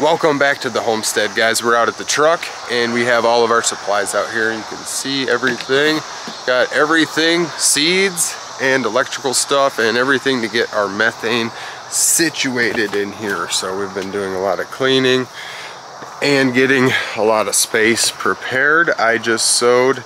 Welcome back to the homestead guys. We're out at the truck and we have all of our supplies out here. You can see everything. Got everything, seeds and electrical stuff and everything to get our methane situated in here. So we've been doing a lot of cleaning and getting a lot of space prepared. I just sowed,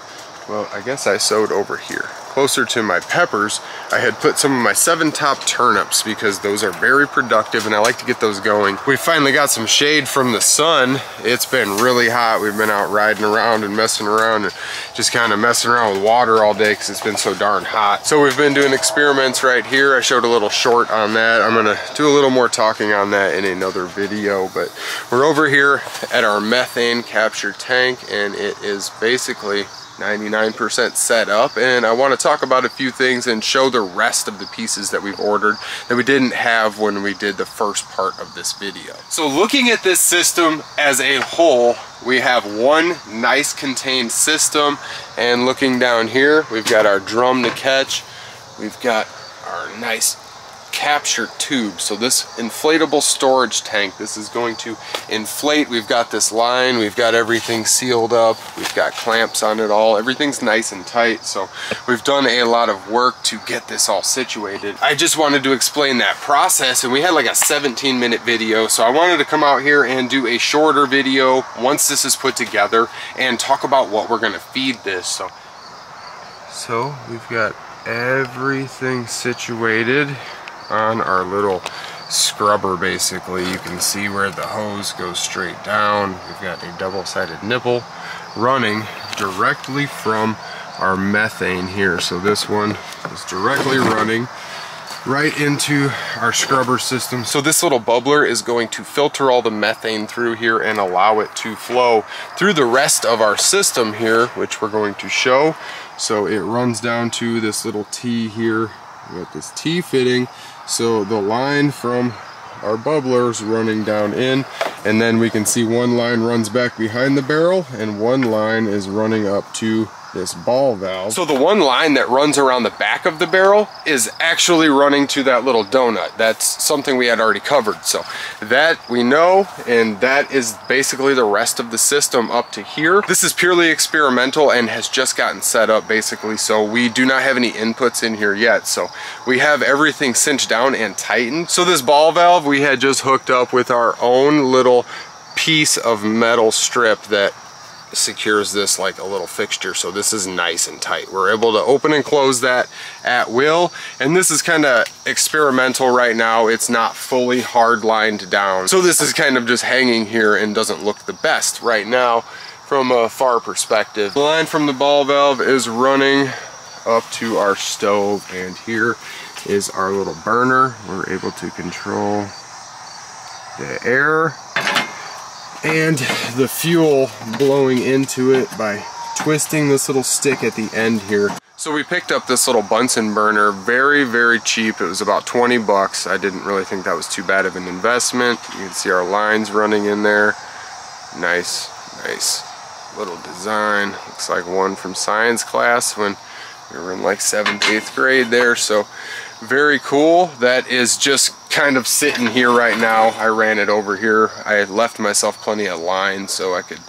well I guess I sowed over here closer to my peppers, I had put some of my seven top turnips because those are very productive and I like to get those going. We finally got some shade from the sun. It's been really hot. We've been out riding around and messing around and just kind of messing around with water all day because it's been so darn hot. So we've been doing experiments right here. I showed a little short on that. I'm gonna do a little more talking on that in another video, but we're over here at our methane capture tank and it is basically 99% set up. And I want to talk about a few things and show the rest of the pieces that we've ordered that we didn't have when we did the first part of this video. So looking at this system as a whole, we have one nice contained system. And looking down here, we've got our drum to catch, we've got our nice capture tube. So this inflatable storage tank, this is going to inflate. We've got this line, we've got everything sealed up, we've got clamps on it all. Everything's nice and tight. So we've done a lot of work to get this all situated. I just wanted to explain that process and we had like a 17 minute video. So I wanted to come out here and do a shorter video once this is put together and talk about what we're gonna feed this. So, so we've got everything situated on our little scrubber basically. You can see where the hose goes straight down. We've got a double-sided nipple running directly from our methane here. So this one is directly running right into our scrubber system. So this little bubbler is going to filter all the methane through here and allow it to flow through the rest of our system here, which we're going to show. So it runs down to this little T here. We got this T fitting. So the line from our bubblers running down in and then we can see one line runs back behind the barrel and one line is running up to this ball valve. So the one line that runs around the back of the barrel is actually running to that little donut. That's something we had already covered. So that we know, and that is basically the rest of the system up to here. This is purely experimental and has just gotten set up basically. So we do not have any inputs in here yet. So we have everything cinched down and tightened. So this ball valve we had just hooked up with our own little piece of metal strip that secures this like a little fixture so this is nice and tight. We're able to open and close that at will and this is kind of experimental right now. It's not fully hard lined down. So this is kind of just hanging here and doesn't look the best right now from a far perspective. The line from the ball valve is running up to our stove and here is our little burner. We're able to control the air and the fuel blowing into it by twisting this little stick at the end here. So we picked up this little Bunsen burner, very, very cheap. It was about 20 bucks. I didn't really think that was too bad of an investment. You can see our lines running in there. Nice, nice little design. Looks like one from science class when we were in like seventh, eighth grade there. So very cool. That is just kind of sitting here right now. I ran it over here. I left myself plenty of line so I could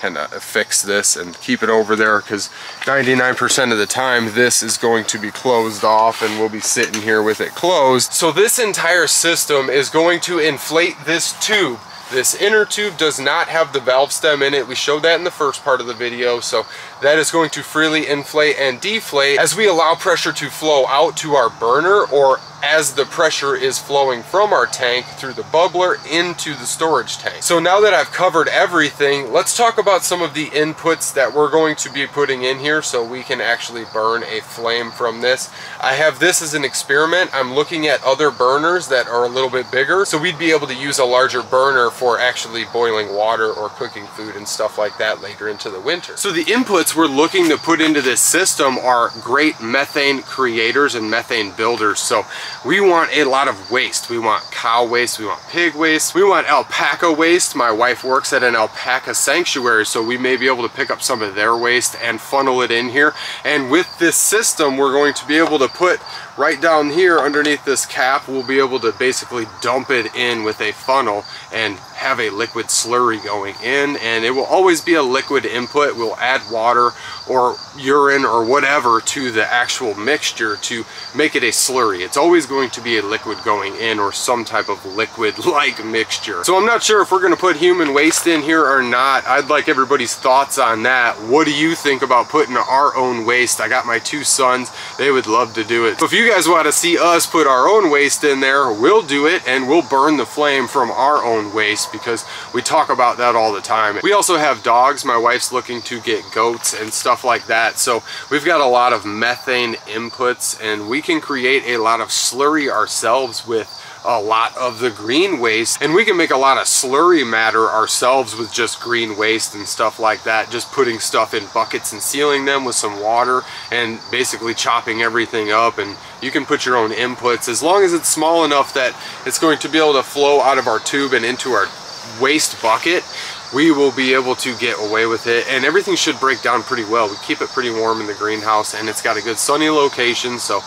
kind of fix this and keep it over there because 99% of the time this is going to be closed off and we'll be sitting here with it closed. So this entire system is going to inflate this tube this inner tube does not have the valve stem in it. We showed that in the first part of the video. So that is going to freely inflate and deflate as we allow pressure to flow out to our burner or as the pressure is flowing from our tank through the bubbler into the storage tank. So now that I've covered everything, let's talk about some of the inputs that we're going to be putting in here so we can actually burn a flame from this. I have this as an experiment. I'm looking at other burners that are a little bit bigger, so we'd be able to use a larger burner for actually boiling water or cooking food and stuff like that later into the winter. So the inputs we're looking to put into this system are great methane creators and methane builders. So we want a lot of waste. We want cow waste, we want pig waste, we want alpaca waste. My wife works at an alpaca sanctuary, so we may be able to pick up some of their waste and funnel it in here. And with this system, we're going to be able to put right down here underneath this cap, we'll be able to basically dump it in with a funnel and have a liquid slurry going in and it will always be a liquid input. We'll add water or urine or whatever to the actual mixture to make it a slurry. It's always going to be a liquid going in or some type of liquid-like mixture. So I'm not sure if we're gonna put human waste in here or not. I'd like everybody's thoughts on that. What do you think about putting our own waste? I got my two sons. They would love to do it. So if you guys want to see us put our own waste in there, we'll do it and we'll burn the flame from our own waste because we talk about that all the time. We also have dogs. My wife's looking to get goats and stuff like that. So we've got a lot of methane inputs and we can create a lot of slurry ourselves with a lot of the green waste. And we can make a lot of slurry matter ourselves with just green waste and stuff like that. Just putting stuff in buckets and sealing them with some water and basically chopping everything up. And you can put your own inputs. As long as it's small enough that it's going to be able to flow out of our tube and into our waste bucket we will be able to get away with it. And everything should break down pretty well. We keep it pretty warm in the greenhouse and it's got a good sunny location. So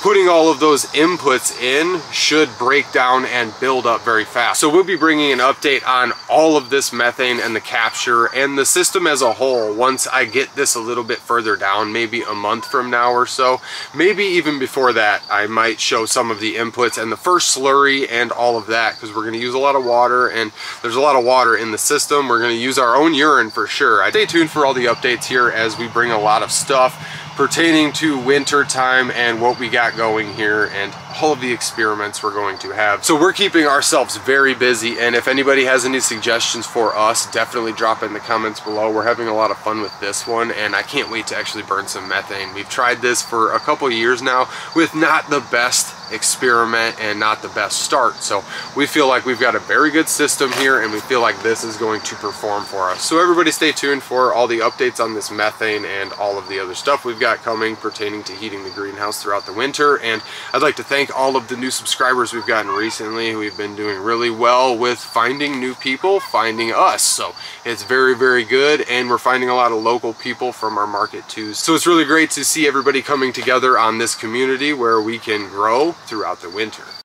putting all of those inputs in should break down and build up very fast. So we'll be bringing an update on all of this methane and the capture and the system as a whole once I get this a little bit further down, maybe a month from now or so. Maybe even before that, I might show some of the inputs and the first slurry and all of that because we're going to use a lot of water and there's a lot of water in the system. We're going to use our own urine for sure. I stay tuned for all the updates here as we bring a lot of stuff pertaining to winter time and what we got going here and all of the experiments we're going to have. So we're keeping ourselves very busy and if anybody has any suggestions for us, definitely drop in the comments below. We're having a lot of fun with this one and I can't wait to actually burn some methane. We've tried this for a couple years now with not the best experiment and not the best start. So we feel like we've got a very good system here and we feel like this is going to perform for us. So everybody stay tuned for all the updates on this methane and all of the other stuff we've got coming pertaining to heating the greenhouse throughout the winter. And I'd like to thank all of the new subscribers we've gotten recently. We've been doing really well with finding new people, finding us. So it's very, very good. And we're finding a lot of local people from our market too. So it's really great to see everybody coming together on this community where we can grow throughout the winter.